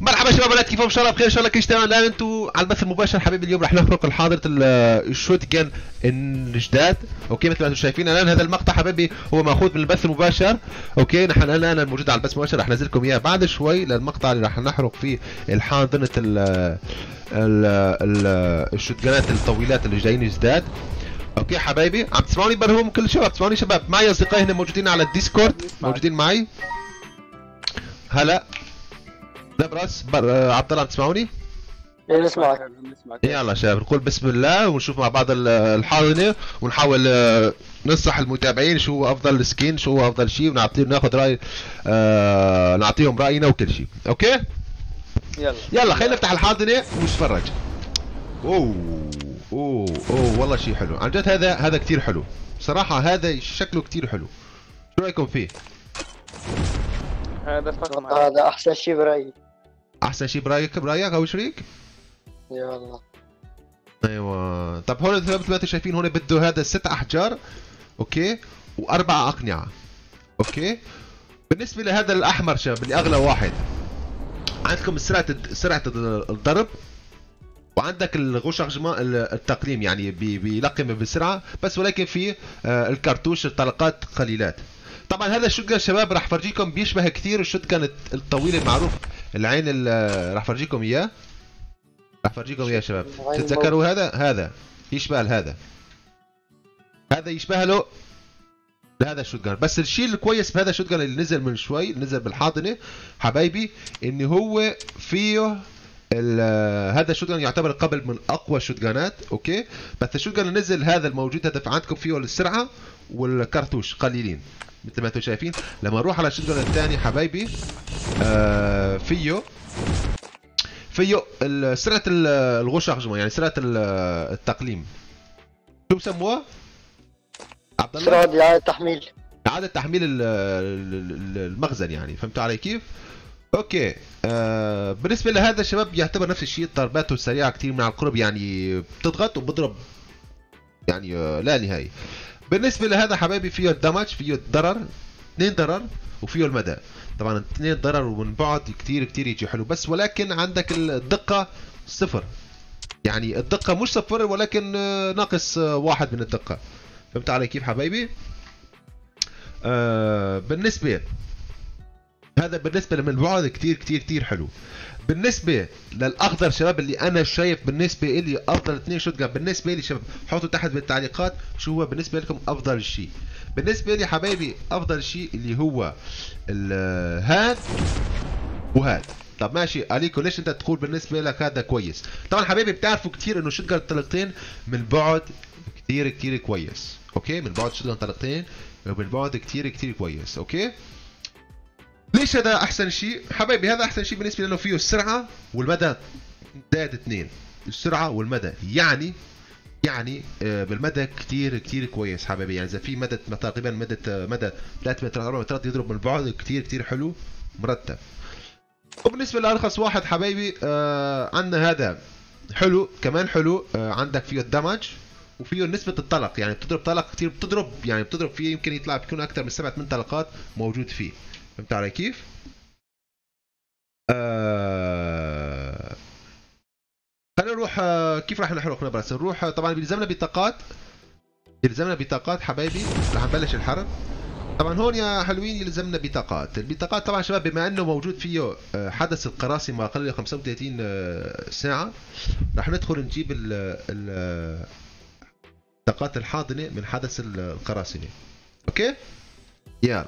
مرحبا شباب بنات كيفكم؟ إن شاء الله بخير إن شاء الله كل شيء تمام. الآن أنتم على البث المباشر حبيبي اليوم راح نحرق الحاضنة ال shotgun الجداد okay مثل ما أنتم شايفين الآن هذا المقطع حبيبي هو مأخوذ من البث المباشر. okay نحن الان موجود على البث المباشر راح نزل لكم إياه بعد شوي للمقطع اللي راح نحرق فيه الحاضنة ال ال ال shot الطويلات اللي جايين جداد okay حبايبي عم تسمعوني برهم كل شباب؟ تسمعوني شباب؟ معي أصدقائي هنا موجودين على ال Discord. موجودين معي. هلا. نبرس. بر... عبد الله تسمعوني؟ إيه نسمعك. يلا شباب نقول بسم الله ونشوف مع بعض الحاضنة ونحاول آه، ننصح المتابعين شو هو أفضل skin شو هو أفضل شيء ونعطيهم ناخذ رأي آه نعطيهم رأينا وكل شيء. okay؟ يلا. يلا خلينا نفتح الحاضنة ونتفرج. أوه أوه أوه والله شيء حلو. عن جد هذا هذا كثير حلو. صراحة هذا شكله كثير حلو. شو رأيكم فيه؟ هذا فقط. هذا أحسن شيء برأيي. أحسن شيء برايك برأيك أو شريك؟ يلا أيوه. طب هون مثل ما أنتم شايفين هون بده هذا ست أحجار okay؟ واربع أقنعة okay؟ بالنسبة لهذا الأحمر شباب اللي أغلى واحد عندكم سرعة سرعة الضرب وعندك الغشغجما التلقيم يعني بيلقم بسرعة بس ولكن في آه، الكرتوش الطلقات قليلات. طبعا هذا ال shotgun شباب راح فرجيكم بيشبه كثير ال shotgun الطويل المعروف. العين راح فرجيكم إياه. راح فرجيكم إياه شباب. تتذكروا هذا؟ هذا. يشبه هذا. هذا يشبه له لهذا ال shotgun بس الشيء الكويس بهذا ال shotgun اللي نزل من شوي نزل بالحاضنة حبايبي إن هو فيه هذا ال shotgun يعتبر قبل من أقوى الشوتجنات okay؟ بس ال shotgun اللي نزل هذا الموجود هذا عندكم فيه السرعة والكرتوش قليلين. مثل ما أنتم شايفين. لما نروح على ال shotgun الثاني حبايبي آه فيه فيه سرعة الغشاء يعني سرعة التلقيم. شو بسموها؟ عبد الله؟ سرعة اعاده تحميل اعاده تحميل المخزن يعني فهمتوا علي كيف؟ okay آه بالنسبة لهذا الشباب يعتبر نفس الشيء ضرباته سريعه كثير من القرب يعني بتضغط وبضرب يعني آه لا نهائي. بالنسبة لهذا حبايبي فيه الدمج فيه الضرر اثنين ضرر وفيه المدى طبعا اثنين ضرر ومن بعد كثير كثير يجي حلو. بس ولكن عندك الدقة صفر. يعني الدقة مش صفر ولكن ناقص واحد من الدقة. فهمت علي كيف حبايبي؟ آه بالنسبة هذا بالنسبة لمن بعد كثير كثير كثير حلو. بالنسبة للأخضر شباب اللي أنا شايف بالنسبة لي أفضل اثنين shot بالنسبة لي شباب حطوا تحت بالتعليقات شو هو بالنسبة لكم أفضل شيء. بالنسبة لي حبايبي أفضل شيء اللي هو هاد وهاد. طب ماشي عليكم ليش أنت تقول بالنسبة لك هذا كويس؟ طبعا حبايبي بتعرفوا كثير إنه shot الطلقتين من بعد كثير كثير كويس okay؟ من بعد shot الطلقتين من بعد كثير كثير كويس okay؟ ليش هذا أحسن شيء؟ حبايبي هذا أحسن شيء بالنسبة لأنه فيه السرعة والمدى زائد اثنين. السرعة والمدى. يعني يعني آه، بالمدى كثير كثير كويس حبايبي. يعني إذا في مدى تقريبا مدى مدى 3 متر 4 مترات يضرب من بعد كثير كثير حلو مرتب. وبالنسبة لأرخص واحد حبايبي آه عندنا هذا. حلو كمان حلو آه عندك فيه الدمج وفيه نسبة الطلق. يعني بتضرب طلق كثير بتضرب يعني بتضرب فيه يمكن يطلع بيكون أكثر من سبعة من طلقات موجود فيه. فهمت علي كيف؟ آه... خلينا نروح آه، كيف راح نحرق نبرس نروح آه، طبعا بيلزمنا بطاقات يلزمنا بطاقات حبايبي راح نبلش الحرب. طبعا هون يا حلوين يلزمنا بطاقات. البطاقات طبعا شباب بما إنه موجود فيه آه، حدث القراصنة ما أقل 35 ساعة راح ندخل نجيب البطاقات الحاضنة من حدث القراصنة. okay؟ يلا.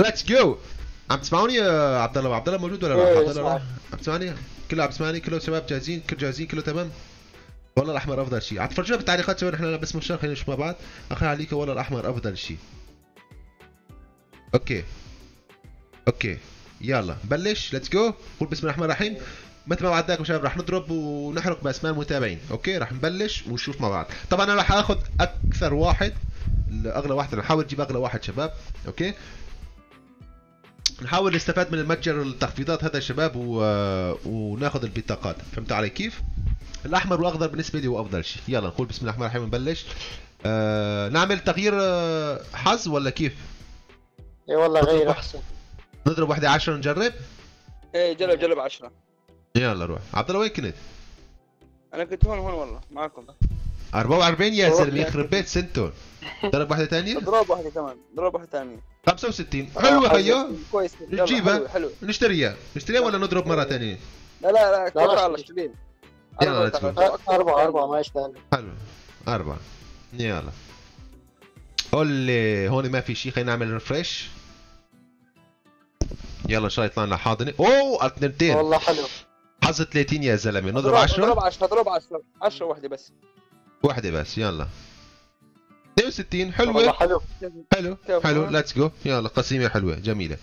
let's go عم تسمعوني يا عبد الله عبد الله موجود ولا لا؟ إيه، عبد الله عم تسمعني؟ كله عم تسمعني كله شباب جاهزين كل جاهزين كله تمام؟ والله الأحمر أفضل شيء، عم تفرجونا بالتعليقات شباب نحن بس مشان خلينا نشوف مع بعض، أخي عليك والله الأحمر أفضل شيء. okay. okay. يلا بلش. let's go قول بسم الله الرحمن الرحيم. مثل ما وعدناكم شباب راح نضرب ونحرق بأسماء المتابعين. okay راح نبلش ونشوف مع بعض. طبعا أنا راح آخذ أكثر واحد اغلى واحد. نحاول نجيب أغلى واحد شباب. okay. نحاول نستفاد من المتجر التخفيضات هذا يا شباب و... وناخذ البطاقات. فهمتوا علي كيف؟ الأحمر والاخضر بالنسبة لي هو أفضل شيء. يلا نقول بسم الله الرحمن الرحيم نبلش آه... نعمل تغيير آه، حظ ولا كيف؟ اي والله غير أحسن. نضرب واحدة 10 نجرب إيه جلب جلب 10 يلا روح. عبد الله وين كنت؟ أنا كنت هون هون والله. معكم. 44 يا روح زلمه يا يخرب بيت سنتون. ضرب واحدة ثانية ضرب واحدة كمان ضرب واحدة ثانية 65 حلوة هيو كويس. يلا، نجيبها. حلو نشتريها. نشتريها ولا نضرب مرة ثانية؟ لا لا لا. على الله اشترين يلا، go. أربعة أربعة ما يشتغل حلو. أربعة. يلا. قول لي هون ما في شيء خلينا نعمل refresh يلا إن شاء الله يطلع لنا حاضنة. أوه اثنتين. والله حلو. حظ 30 يا زلمة. نضرب ضرب 10 10 ضرب 10 10 واحدة بس. واحدة بس يلا. 62 والله حلوة. حلو. حلو؟ حلو. let's go يلا قسيمة حلوة جميلة.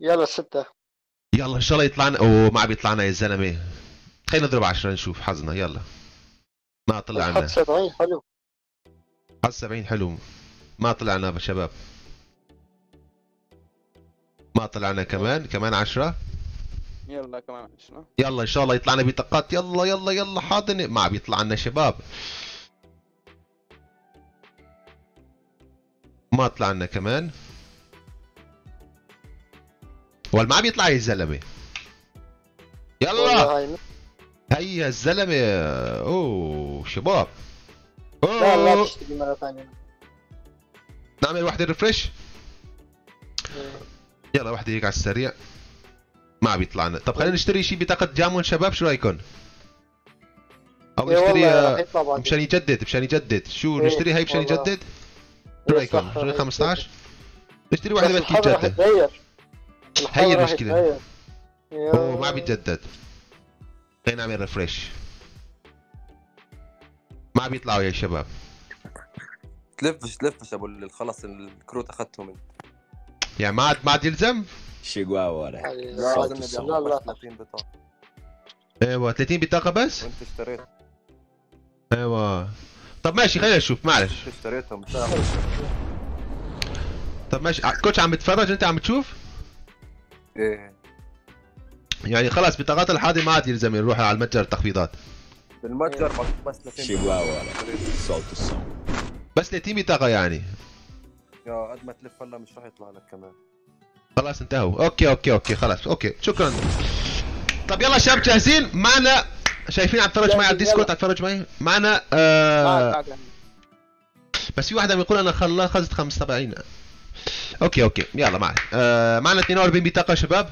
يلا ستة. يلا إن شاء الله يطلع لنا اوه ما عم يطلع لنا يا زلمة. خلينا نضرب 10 نشوف حظنا. يلا. ما طلع حط لنا سبعين حلو. حظ 70 حلو. ما طلع لنا شباب. ما طلعنا كمان. كمان 10 يلا كمان 10 يلا إن شاء الله يطلع لنا بطاقات. يلا يلا يلا حاضنه ما عم يطلع لنا شباب. ما طلع لنا كمان. ولا ما عم يطلع يا زلمة. يلا. هيا الزلمه أوه شباب. لا لا اوه تشتري مرة ثانية. نعمل واحدة ريفرش يلا واحدة هيك على السريع. ما عم يطلع لنا. طب خلينا نشتري شيء بطاقة جامون شباب شو رايكم أو إيه نشتري مشان يجدد مشان يجدد. شو إيه، نشتري هاي مشان. يجدد؟ شو إيه، رايكم نشتري راح 15 نشتري بس واحدة يتغير. الحر هي. يا- أوه ما عم يتجدد خلينا نعمل ريفرش ما عم يطلعوا يا شباب. تلفش تلفش أبو اللي خلص الكروت اخذته من يعني ما عاد ما عاد يلزم؟ صوت الصوت. نبيع لا لا 30 بطاقه أيوه 30 بطاقه بس وانت اشتريت أيوه طب ماشي خلينا نشوف معلش انت طب ماشي كوتش عم تتفرج انت عم تشوف إيه يعني خلاص بطاقات الحاضي ما عاد يلزم نروح على المتجر التخفيضات بالمتجر مكتوب بس 30 Chihuahua. Solta o som. بس 30 بطاقه يعني يا قد ما تلف هلا مش راح يطلع لك كمان خلاص انتهوا. أوكي أوكي أوكي خلاص أوكي. شكرا. طب يلا شباب جاهزين؟ معنا شايفين عم تتفرج معي على الديسكورد عم تتفرج معي؟ معنا معك آه معك بس في واحد عم يقول أنا خلصت 75 okay okay. يلا معنا. آه معنا 42 بطاقه شباب.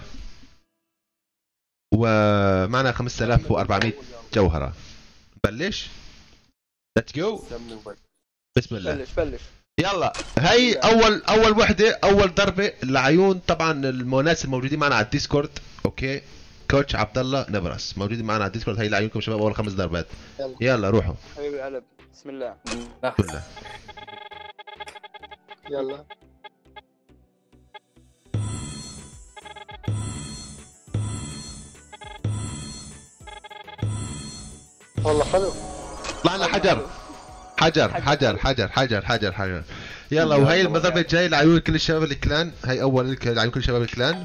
ومعنا 5400 جوهرة. نبلش let's go بسم الله. بلش بلش. يلا. هي اول أول وحدة أول ضربة. لعيون طبعا الموناس الموجودين معنا على ال Discord. okay. coach عبد الله نبرس. موجودين معنا على ال Discord. هي لعيونكم شباب أول خمس ضربات. يلا. يلا روحوا. حبيب القلب. بسم الله. بسم الله. يلا. والله حلو. طلع لنا حجر. حجر حجر. حجر حجر حجر حجر يلا وهي الضربه الجايه لعيون كل الشباب الكلان. هي أول الك- لعيون كل شباب الكلان.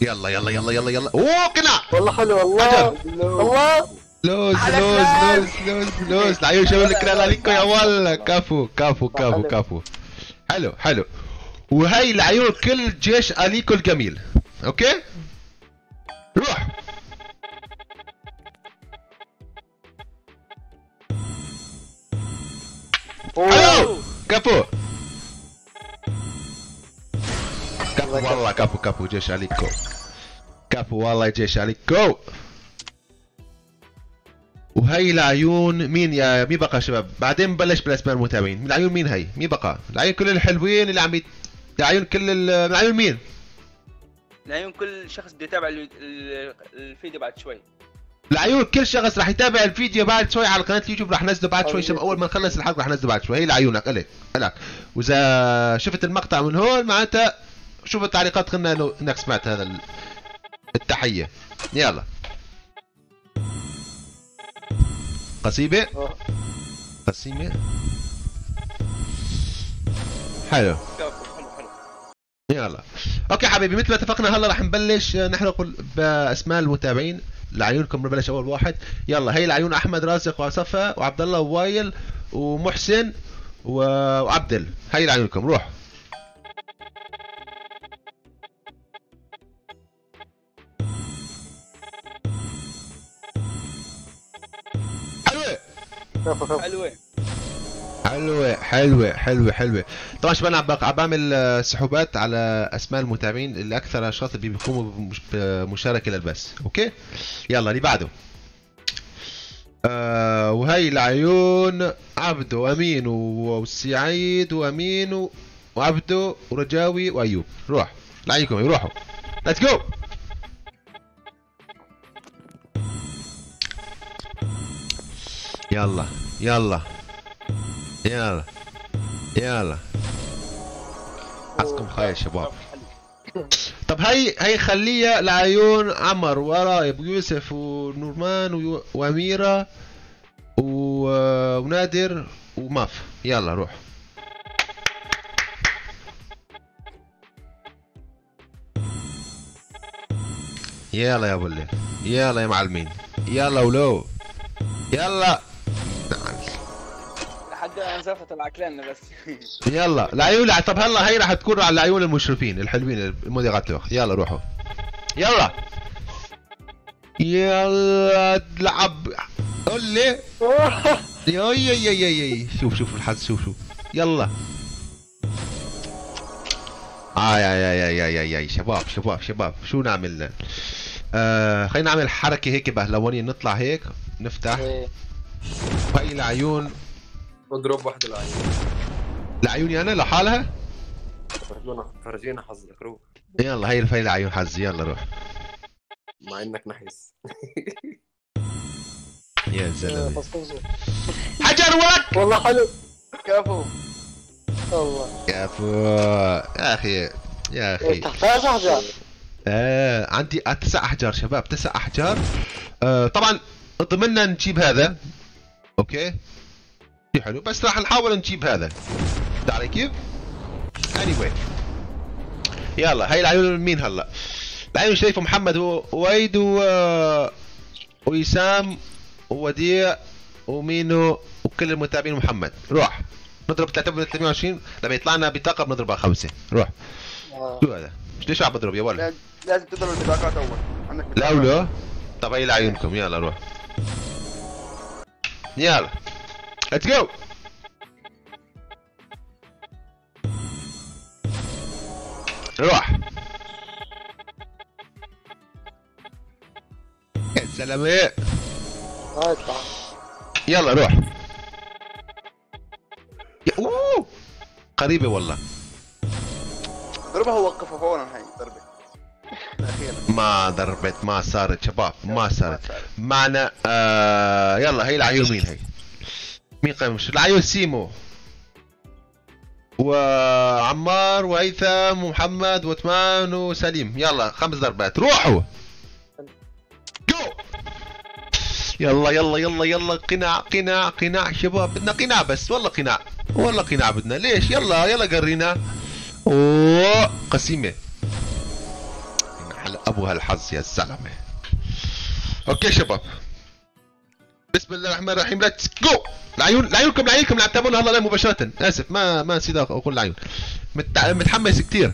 يلا يلا يلا يلا يلا. أوه قناع. والله حلو والله. حجر. الله لوز لوز لوز لوز لوز. لعيون شباب ال clan عليكم يا والله. كفو كفو كفو حلو. كفو. حلو حلو. وهي لعيون كل جيش آليكو الجميل. okay؟ روح. حلو كفو كفو والله كفو كفو جيش عليكو كفو والله جيش عليكو وهي العيون مين يا مين بقى شباب؟ بعدين بلش بالأسماء المتابعين. من العيون مين هي؟ مين بقى؟ العيون كل الحلوين اللي عم. العيون كل العيون مين؟ العيون كل شخص بده يتابع ال- ال- الفيديو بعد شوي. العيون كل شخص راح يتابع الفيديو بعد شوي على قناة اليوتيوب راح نزله بعد شوي شباب أول ما نخلص الحلقة راح نزله بعد شوي. هي لعيونك إلك إلك. وإذا شفت المقطع من هون معناتها شوف التعليقات خلنا إنه إنك سمعت هذا ال- التحية. يلا. قسيمة؟ حلو حلو. يلا. okay حبيبي مثل ما اتفقنا هلا راح نبلش. نحن نقول بأسماء المتابعين. لعيونكم نبلش أول واحد. يلا هي لعيون أحمد رازق وصفا وعبد الله ووايل ومحسن وعبدل. هاي لعيونكم روح. كفو حلوة حلوة حلوة حلوة حلوة. طبعا شباب أنا عم بعمل آه، سحوبات على أسماء المتابعين اللي أكثر الاشخاص اللي بيقوموا بمش- بمشاركة للبث. أوكي؟ يلا اللي بعده. آه وهي العيون عبده وامين وسعيد وأمين و- وعبده ورجاوي وأيوب. روح. لعيكم يروحوا. ليتس جو يلا يلا. يلا. يلا. حسكم خير شباب. طب هي هي خليها لعيون عمر ورايب ويوسف ونورمان ويو- وأميرة و- ونادر وماف. يلا روح. يلا يا ابو الليل يلا يا معلمين. يلا ولو. يلا. زرفت العكلان بس. يلا العيون لع- طب هلا هي راح تكون على العيون المشرفين الحلوين المذيعات الوقت يلا روحوا. يلا. يلا لعب قول لي. يا يا يا يا يا شوف شوف الحظ شوف شوف. يلا. يا يا يا يا يا يا شباب شباب شباب. شو نعمل؟ آه خلينا نعمل حركة هيك بهلوانية. نطلع هيك نفتح. إيه. وهي العيون. اضرب واحدة العين لعيوني أنا؟ لحالها؟ فرجونا فرجينا حظك روح يلا هي هي العيون حظ. يلا روح. مع إنك نحس. يا زلمة. حجر ولك والله حلو. كفو. والله يا فو يا أخي يا أخي. تحتاج أحجار؟ آه عندي تسع أحجار شباب تسع أحجار. آه طبعا ضمننا نجيب هذا. أوكي؟ حلو. بس راح نحاول نجيب هذا. فهمت علي كيف؟ anyway. يلا هاي العيون مين هلا؟ العيون شريف محمد هو ويد و ويسام ووديع ومينو وكل المتابعين محمد. روح. نضرب 320 لما يطلع لنا بطاقة بنضربها خمسة. روح. آه. شو هذا؟ ليش عم بضرب يا ولد؟ لازم- تضرب البطاقات أول. عندك لا. ولا طب هي لعيونكم. يلا روح. يلا. ليتس جو روح. يا سلام. يلا روح. يا أوه. قريبة والله. ضربها ووقفها فورا هاي ضربه ما ضربت ما صارت شباب ما صارت. معنا آه يلا هي العيون مين هي مين قام مش العيون سيمو. وعمار وهيثم ومحمد وثمان وسليم. يلا خمس ضربات. روحوا. جو يلا يلا يلا يلا. قناع قناع قناع شباب. بدنا قناع بس. والله قناع. والله قناع بدنا. ليش؟ يلا يلا قرينا. أوه قسيمة. أبو هالحظ يا زلمه okay شباب. بسم الله الرحمن الرحيم. let's go لعيون لعيونكم لعيونكم اللي عم تتابعونا هلا live مباشرة. آسف. ما ما نسيت أقول لعيون. متع... متحمس كثير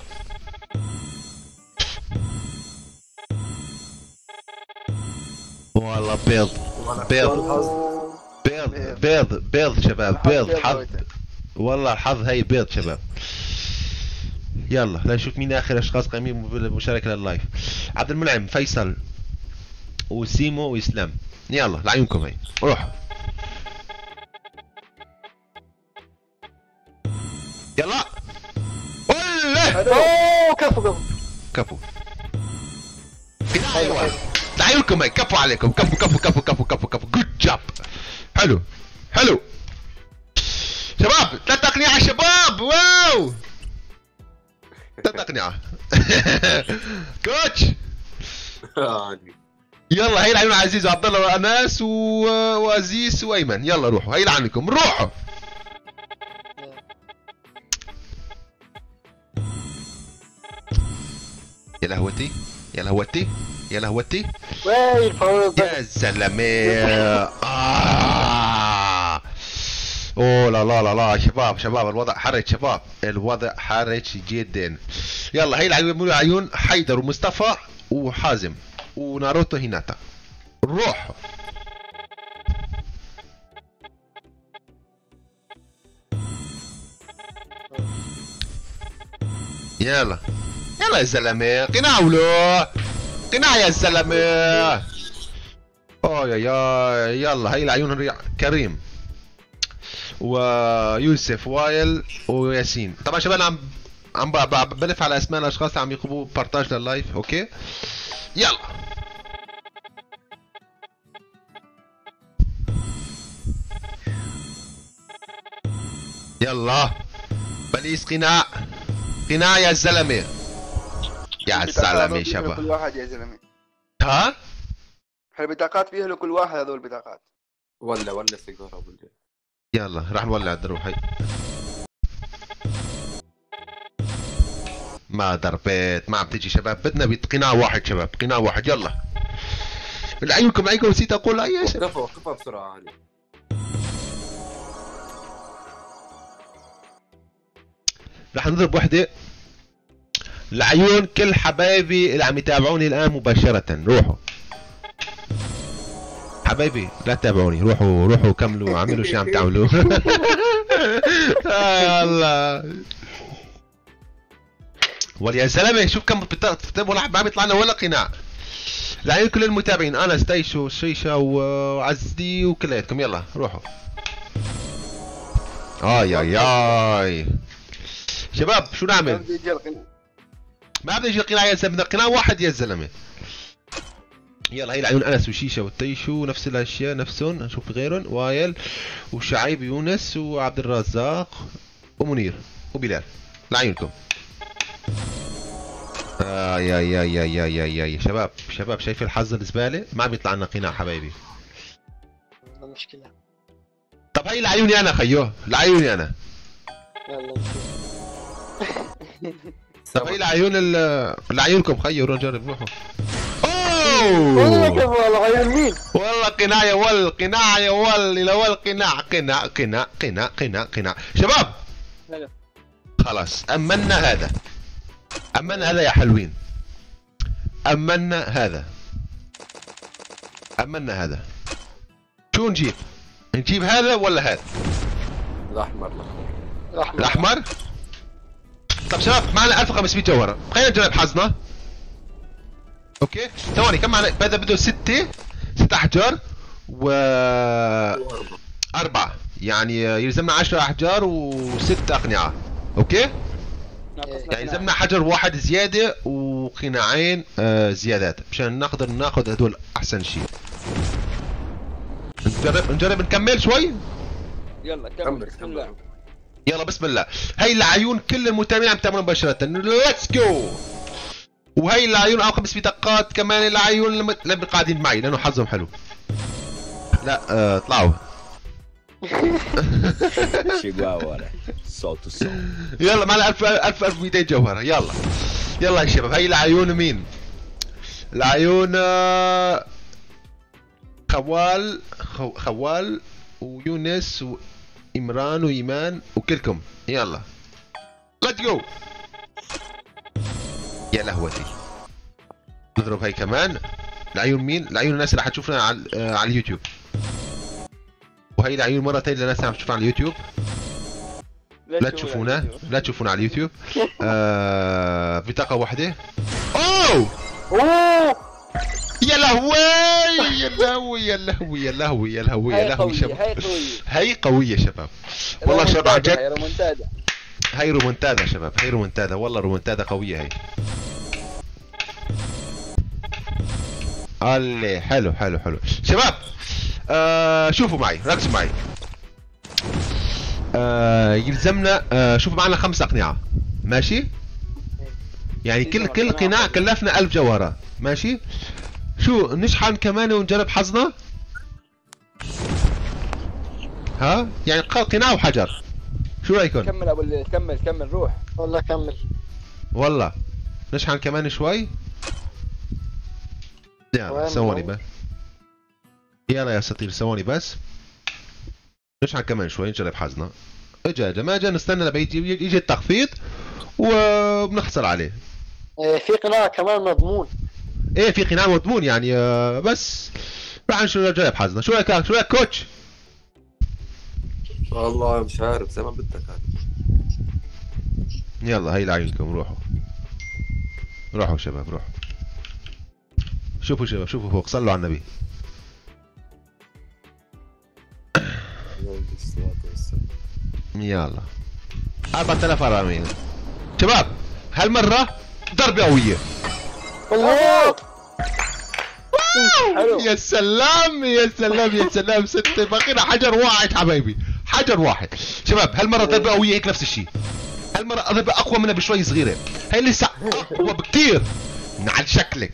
والله بيض. بيض. بيض. بيض. بيض شباب. بيض. حظ. والله الحظ هي بيض شباب. يلا لنشوف مين آخر أشخاص قايمين بالمشاركه لللايف عبد المنعم فيصل. وسيمو وإسلام. يلا لعيونكم هي. روح يلا. أوه كفو كفو. كفو. لعيونكم هي. كفو عليكم. كفو كفو كفو كفو كفو كفو. good job حلو حلو. شباب ثلاث اقنعه شباب. wow. ثلاث اقنعه coach يلا هي لعيون عزيز وعبد الله واناس و... وازيس وايمن يلا روحوا. هي لعيونكم روحوا. يا لهوتي يا لهوتي يا لهوتي. يا زلمة. آه. أوه لا لا لا لا. شباب شباب الوضع حرج شباب. الوضع حرج جدا. يلا هي العيون عيون حيدر ومصطفى وحازم. وناروتو هيناتا. روح يلا. يلا يا زلمة. قناع ولو قناع يا زلمة. اوه يا يا يلا هي لعيون كريم. ويوسف وايل وياسين. طبعا شباب أنا عم عم ب- ب- بلف على أسماء الأشخاص اللي عم يقوموا ب partage لل live okay؟ يلا. يلا. بليس قناع. قناع يا زلمة. يا زلمه كل شباب. واحد يا زلمة. ها؟ البطاقات فيها لكل واحد هذول البطاقات ولا ولا سيجاره يلا راح نولع الدروب هي ما دربيت ما عم تجي شباب بدنا بقناع واحد شباب قناع واحد يلا. العيونكم عيونكم نسيت أقول اي شيء. وقفوا وقفوا بسرعة علي راح نضرب وحدة. العيون كل حبايبي اللي عم يتابعوني الآن مباشرة. روحوا. حبايبي لا تتابعوني. روحوا روحوا كملوا اعملوا شو عم تعملوا. آه الله. ويا زلمه شوف كم بتكتب ولا ما عم يطلع لنا ولا قناع. العيون كل المتابعين أنا ستيشو شيشه وعزدي وكلياتكم يلا روحوا. آي آي آي. شباب شو نعمل؟ ما بدنا يجي القناع. يا زلمة بدنا قناع واحد يا زلمة. يلا هي لعيون أنس وشيشة والتيشو نفس الأشياء نفسهم نشوف غيرهم. وايل وشعيب يونس وعبد الرزاق ومنير وبلال. لعيونكم. آه يا يا يا يا يا يا, يا. شباب شباب شايف الحظ الزباله ما عم يطلع لنا قناع حبايبي. ما مشكلة. طب هي لعيوني أنا خيو لعيوني أنا يلا. طب هي لعيون ال- لعيونكم خيو روح نجرب روحوا. والله والله عيون مين؟ والله قناع يا ول قناع يا ول إلى ول قناع قناع قناع قناع قناع قناع. شباب. خلاص امنا هذا. امنا هذا يا حلوين. امنا هذا. امنا هذا. شو نجيب؟ نجيب هذا ولا هذا؟ الأحمر. رحمة الأحمر؟ طب شباب معنا 1500 جوهرة. خلينا نجرب حظنا. أوكي؟ ثواني كم معنا؟ بدا بده ستة. ست أحجار و أربعة. يعني يلزمنا 10 أحجار وست أقنعة. okay؟ يعني يلزمنا حجر واحد زيادة وقناعين آه زيادات. مشان نقدر ناخذ هدول أحسن شيء نجرب نجرب نكمل شوي؟ يلا كمل. كمل بسم الله. يلا بسم الله. هي العيون كل المتابعين عم تعملوا مباشرة. let's go وهي العيون أو خمس بطاقات كمان العيون اللي قاعدين معي لأنه حظهم حلو. لا آه طلعوا. Chegou a hora. Solta o som. يلا معنا 1000 1000 1200 جوهرة يلا يلا يا شباب هي العيون مين؟ العيون خوال خو خوال ويونس وإمران وإيمان وكلكم يلا let's go يا لهوتي نضرب هاي كمان العيون مين؟ العيون الناس اللي حتشوفنا على على اليوتيوب وهي العيون مرة تانية للناس اللي عم تشوفنا على اليوتيوب. لا تشوفونا لا تشوفونا. على اليوتيوب. آه بطاقة واحدة. أوه! أوه! يا لهوي يا لهوي يا لهوي يا لهوي يا لهوي يا لهوي شباب. هي قوية. شباب. والله شباب عن جد هي رومنتادا شباب هي رومنتادا والله رومنتادا قوية هي اللي حلو حلو حلو. شباب آه شوفوا معي ركزوا معي. آه يلزمنا آه شوفوا معنا خمس أقنعة. ماشي؟ يعني كل كل قناع كلفنا ألف جوهرة. ماشي؟ شو نشحن كمان ونجرب حظنا؟ ها؟ يعني قناع وحجر. شو رأيكم؟ كمل أبو الليل كمل كمل روح. والله كمل. والله. نشحن كمان شوي. وين ثواني؟ بس. يلا يا سطير ثواني بس. نشحن كمان شوي نجرب حظنا. اجا اجا ما اجا نستنى لما يجي يجي التخفيض وبنخسر عليه. إيه، في قناع كمان مضمون. إيه في قناع مضمون يعني آه، بس راح نجرب حظنا. شو رايك شو رايك كوتش؟ والله مش عارف زي ما بدك هذا. يلا هاي لعيونكم روحوا. روحوا شباب روحوا. شوفوا شباب شوفوا فوق صلوا على النبي. يلا. 4000 ارامين شباب هالمرة ضربة قوية. الله! يا سلام يا سلام يا سلام ستة باقينا حجر واحد حبايبي. حجر واحد. شباب هالمرة ضربة قوية هيك نفس الشيء هالمرة ضربة أقوى منها بشوي صغيرة. هاي لسه أقوى بكتير. على شكلك.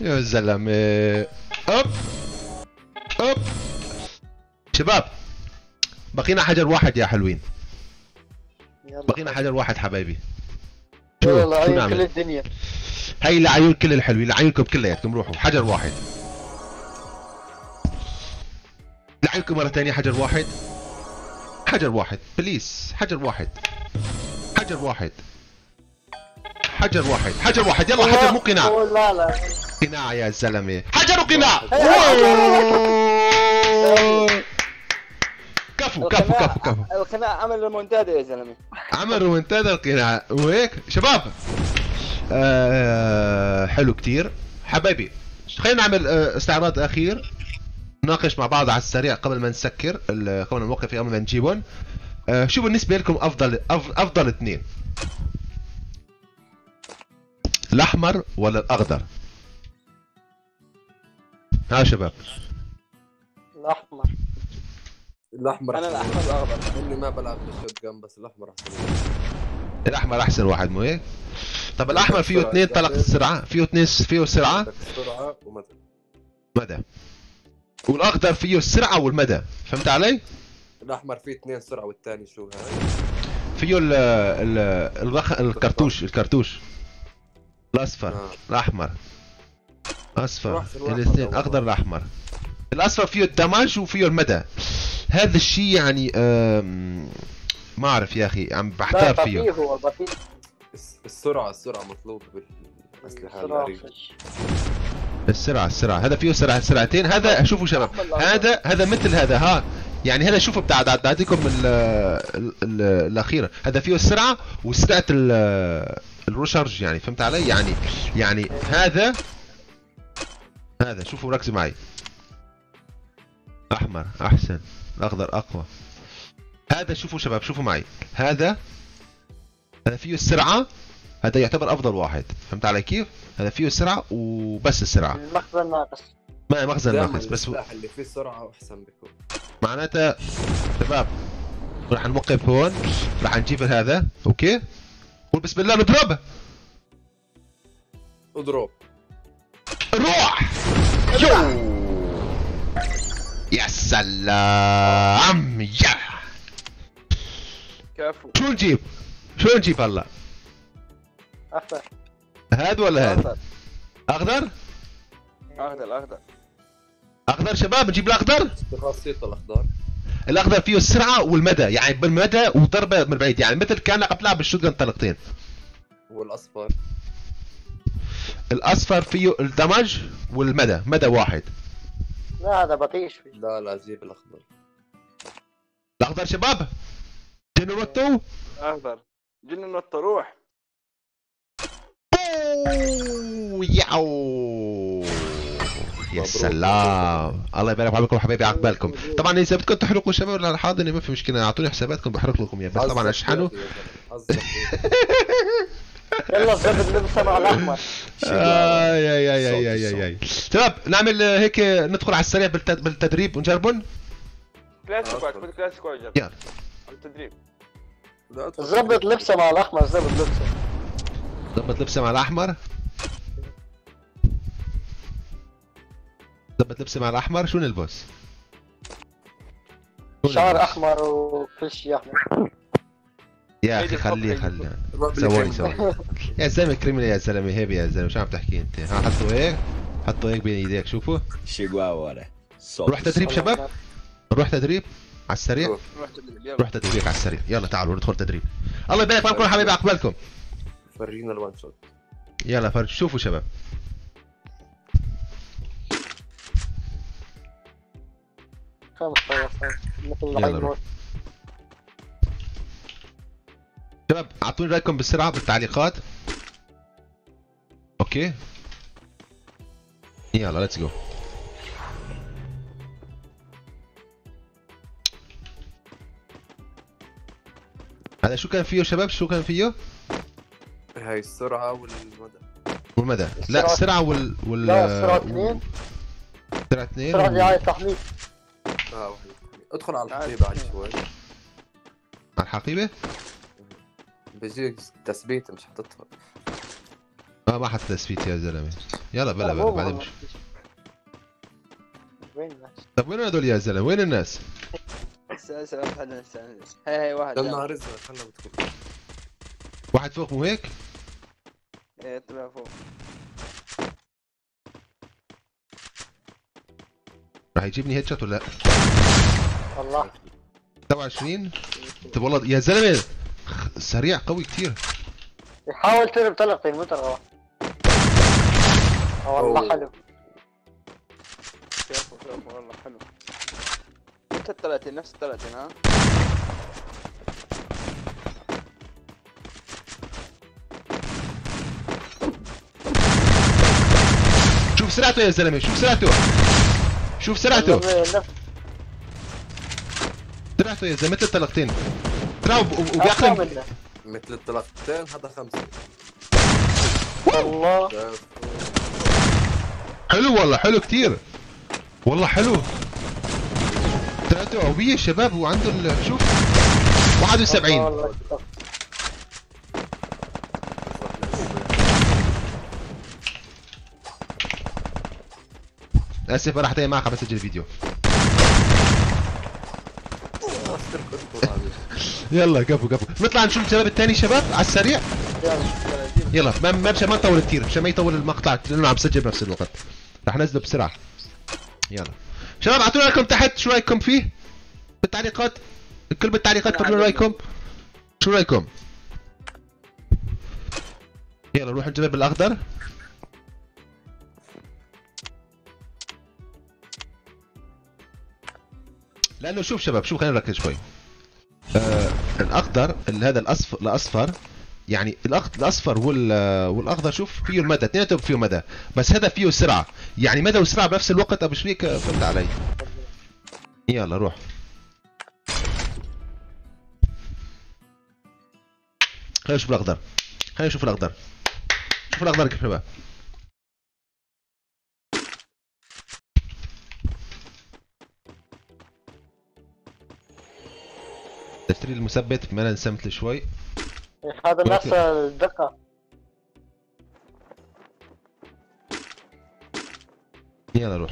يا زلمة أوب أوب شباب بقينا حجر واحد يا حلوين. بقينا حجر واحد حبايبي. شو يلا شو عيون كل الدنيا. هاي لعيون كل الحلوين لعيونكم كلياتكم روحوا حجر واحد. لعيونكم مرة ثانية حجر واحد. حجر واحد بليز حجر واحد. حجر واحد. حجر واحد حجر واحد. يلا حجر مو قناع. لا لا. قناع يا زلمة. حجر وقناع. كفو كفو كفو كفو. القناع عمل ريمونتادا يا زلمة. عمل رومنتادا القناع. وهيك شباب. آه حلو كتير. حبايبي خلينا نعمل آه استعراض أخير. نناقش مع بعض على السريع قبل ما نسكر قبل ما نوقف قبل ما نجيبهم آه شو بالنسبة لكم أفضل أفضل اثنين. الأحمر ولا الأخضر؟ ها شباب. الأحمر. الأحمر أنا. الأحمر الاخضر اني ما بلعب بالشوت جن بس الأحمر أحسن الأحمر أحسن واحد مو هيك طب الأحمر فيه اثنين طلق السرعه فيه اثنين فيه سرعه السرعه ومدى. مدى. والأخضر فيه السرعه والمدى فهمت علي؟ الأحمر فيه اثنين سرعه والثاني شو هاي؟ فيه ال ال الرخ... الكرتوش الكرتوش. الأصفر آه. الأحمر. أصفر. الاثنين. أخضر الأحمر. الأصفر فيه الدمج وفيه المدى. هذا الشيء يعني. ما أعرف يا أخي عم بحتار بطيء فيه. هو بطيء. السرعة السرعة مطلوب بالأسلحة السرعة السرعة هذا فيه سرعة سرعتين. هذا شوفوا شباب هذا هذا مثل هذا ها يعني هذا شوفوا بتاع بعطيكم ال ال ال الأخير. هذا فيه السرعة وسرعه ال- الرشرج يعني فهمت علي؟ يعني يعني هذا هذا شوفوا ركزوا معي. أحمر أحسن الاخضر أقوى. هذا شوفوا شباب شوفوا معي. هذا هذا فيه السرعة هذا يعتبر أفضل واحد. فهمت علي كيف؟ هذا فيه السرعة وبس السرعة. المخزن ناقص. ما مخزن ناقص بس اللي فيه سرعة احسن بيكون معناتها شباب راح نوقف هون راح نجيب هذا. أوكي؟ قول بسم الله نضرب. اضرب. روح! يو يا سلام يا. كفو. شو نجيب؟ شو نجيب هلا؟ أخضر. هذا ولا هذا أخضر. أخضر؟ أخضر أخضر. شباب نجيب الأخضر؟ بخاصيته الاخضر الأخضر فيه السرعة والمدى يعني بالمدى وضربة من بعيد يعني مثل كان بتلعب بالشوت طلقتين. والأصفر. الأصفر فيه الدمج والمدى مدى واحد. لا هذا بطيء شوي. لا لا جيب الأخضر. الأخضر شباب؟ جنراتو اخضر جنن الطروح أوه، ياو. يا. سلام. الله يبارك فيكم حبايبي عقبالكم. طبعا إذا بدكم تحرقوا شباب ولا الحاضنه ما في مشكلة. أعطوني حساباتكم بحرق لكم يا بس طبعا أشحنوا. يلا الزبد الأحمر. آه يا يا يا يا يا يا شباب نعمل هيك ندخل على السريع بالت- بالتدريب. ونجربون كلاسيك واحد خذ كلاسيك واحد يلا. التدريب. زبط لبسه مع الأحمر زبط لبسه. ضبط لبسه مع الأحمر. ضبط لبسه مع الأحمر. شو نلبس؟ شعر؟ أحمر وكل شيء أحمر. يا أخي خليه خليه. روح بالفيلم. ثواني يا زلمه كريمنال يا زلمه هيبي يا زلمه شو عم تحكي أنت؟ ها حطوا هيك حطوا هيك بين إيديك شوفوا. hora. Solta روح تدريب. شباب. نروح تدريب على السريع. روح. روح تدريب يلا. نروح تدريب على السريع. يلا تعالوا ندخل تدريب. الله يبارك فيكم حبايبي عقبالكم فرجينا الوان شوت يلا فرج شوفوا شباب. خمس خلاص مثل العين شباب اعطوني رأيكم بسرعة بالتعليقات. okay. يلا let's go هذا شو كان فيه شباب؟ شو كان فيه؟ هاي السرعة والمدى. والمدى. لا السرعة- السرعة وال وال لا، السرعة اثنين. سرعه اثنين سرعة و- دعاية تحميل. آه أدخل على. الحبيب بعد شوي. على الحقيبة؟ بيجيك تثبيت مش حتدخل آه ما حط تثبيت يا زلمة. يلا بلا بلا بعدين. مش وين الناس؟ طب وين هذول يا زلمة؟ وين الناس؟ هاي واحد لما يلا. رزق خلنا بدخل واحد فوق مو هيك؟ إيه طلع فوق. راح يجيبني هيد شوت ولا لا؟ والله 27 طب والله يا زلمة! سريع قوي كثير يحاول ترب تلقي مو ترغب والله. حلو والله حلو. أنت الثلاثين نفس الثلاثين ها؟ شوف سرعته يا زلمة شوف سرعته. شوف سرعته. سرعته يا زلمة مثل الطلقتين مثل الطلقتين هذا خمسة. والله. شايف؟ حلو والله حلو كثير والله حلو. سرعته قويه شباب وعنده ال- شوف. 71 والله آسف راح اتابع معك بس اسجل فيديو يلا كفو كفو نطلع نشوف الشباب الثاني شباب على السريع. يلا ما ما مشان ما نطول كثير مشان ما يطول المقطع لأنه عم سجل بنفس الوقت. رح نزله بسرعة. يلا. شباب أعطونا رأيكم تحت شو رأيكم فيه؟ بالتعليقات. الكل بالتعليقات عجبني. رأيكم. شو رأيكم؟ يلا نروح نجرب بالاخضر لأنه شوف شباب شوف خلينا نركز شوي. آه الأخضر هذا الاصفر الأصفر يعني الأصفر وال والأخضر شوف فيه المدى اثنيناتهم فيه مدى بس هذا فيه سرعة يعني مدى وسرعة بنفس الوقت ابو شريك آه، فهمت علي. يلا روح. خلينا نشوف الأخضر خلينا نشوف الأخضر. شوف الأخضر كيف شباب. تشتري المثبت ما ننسى مثل شوي هذا نفس الدقة. يلا روح.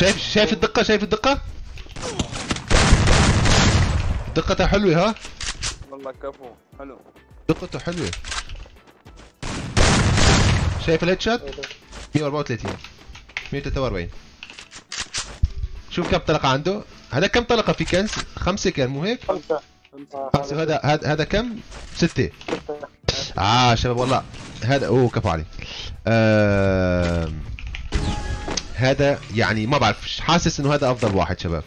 شايف شايف الدقة؟ شايف الدقة؟ دقته حلوة ها؟ والله كفو حلو. دقته حلوة. شايف الهيد شوت 134 143 شوف كم طلقة عنده. هذا كم طلقة في كنز؟ خمسة كان مو هيك؟ خمسة. آه، خمسة. هذا هذا هذا كم؟ ستة. ستة. آه شباب والله هذا أوه كفو علي. آم، هذا يعني ما بعرف حاسس إنه هذا أفضل واحد شباب.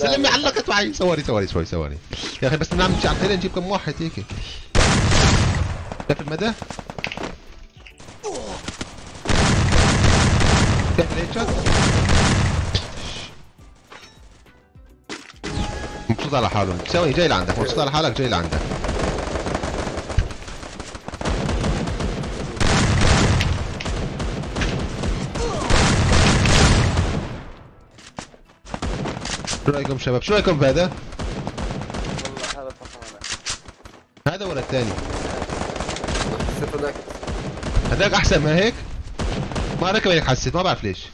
سلام علقت معي. ثواني ثواني شوي ثواني يا أخي بس نعمل شيء خلينا نجيب كم واحد هيك. شايف المدى؟ شايف الهيد شوت؟ مبسوط على حاله ثواني جاي لعندك. مبسوط على حالك جاي لعندك. شو رأيكم شباب؟ شو رأيكم بهذا والله هذا؟ فخم هذا ولا الثاني؟ شوف هذاك هذاك أحسن ما هيك؟ ما أنا كمان حسيت ما بعرف ليش.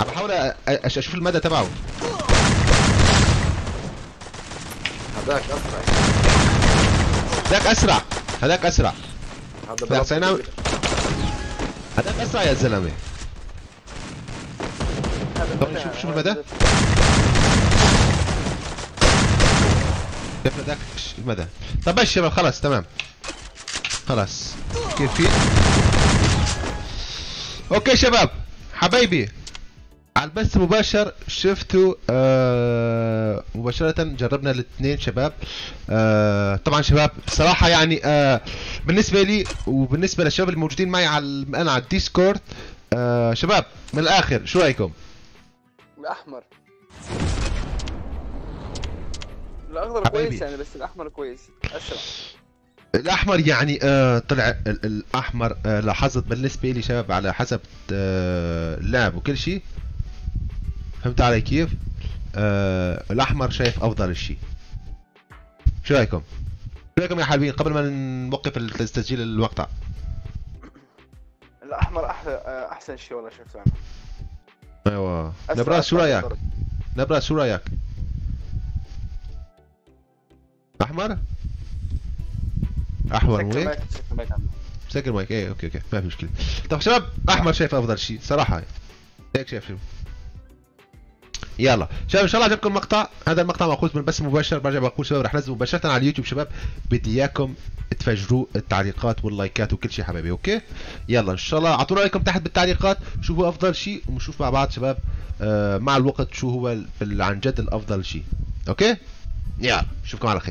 عم بحاول أشوف المدى تبعه. هذاك أسرع. هذاك أسرع. هذاك أسرع. هذاك أسرع يا زلمة. طب شوف شوف المدى هذاك ش- المدى طب بس شباب خلاص تمام. خلاص. في؟ okay شباب. حبايبي على البث المباشر شفتوا آه مباشرة جربنا الاثنين شباب. آه طبعا شباب صراحة يعني آه بالنسبة لي وبالنسبة للشباب الموجودين معي على أنا على الديسكورد آه شباب من الآخر شو رأيكم؟ الأحمر الأخضر حبايبي. كويس يعني بس الأحمر كويس أسرع الأحمر يعني آه طلع ال- الأحمر آه لاحظت بالنسبة لي شباب على حسب آه اللعب وكل شيء فهمت علي كيف؟ آه الأحمر شايف أفضل شيء شو رأيكم؟ شو رأيكم يا حبيبين قبل ما نوقف التسجيل المقطع؟ الأحمر أحلى أحسن شيء والله شفته أنا أسرع نبراس شو رايك؟ نبراس شو رايك؟ أحمر؟ أحمر مو هيك؟ مايك سكر مايك إيه okay okay ما في مشكلة طب شباب أحمر شايف أفضل شيء صراحة. هيك شايف شو يلا. شباب إن شاء الله عجبكم المقطع. هذا المقطع ماخوذ من بث مباشر. برجع بقول شباب رح نزله مباشرة على اليوتيوب. شباب بدي إياكم تفجروا التعليقات واللايكات وكل شيء حبايبي okay؟ يلا إن شاء الله. أعطونا رأيكم تحت بالتعليقات. شو هو أفضل شيء ونشوف مع بعض شباب آه مع الوقت شو هو عن جد الأفضل شيء okay؟ يلا اشوفكم على خير.